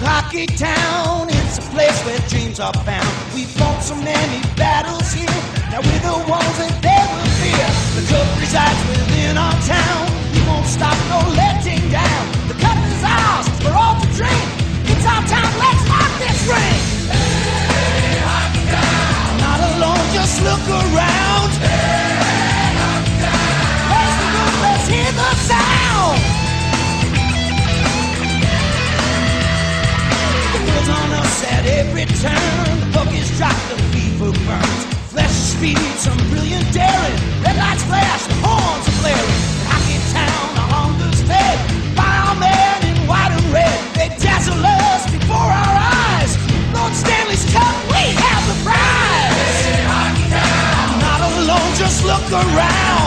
Hockeytown, it's a place where dreams are found. We fought so many battles here, now we're the ones that they will fear. The cup resides within our town. We won't stop no letting down. Puck is dropped, the fever burns. Flesh speed, some brilliant daring. Red lights flash, horns are blaring. In Hockey Town, our hunger's fed by our in white and red. They dazzle us before our eyes. Lord Stanley's Cup, we have the prize. Hey, Hockeytown. Not alone, just look around.